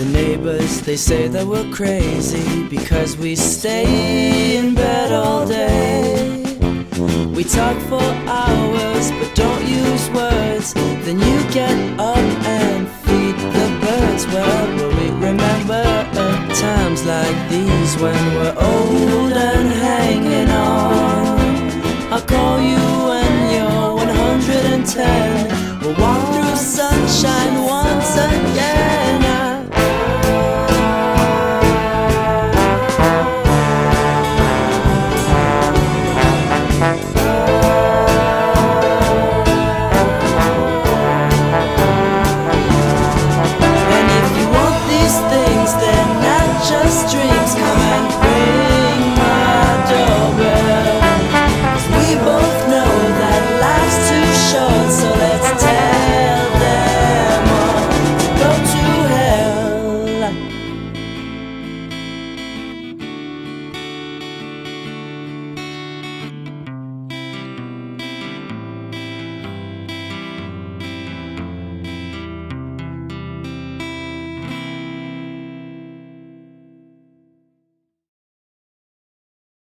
The neighbors, they say that we're crazy because we stay in bed all day. We talk for hours but don't use words. Then you get up and feed the birds. Well, will we remember times like these when we're old and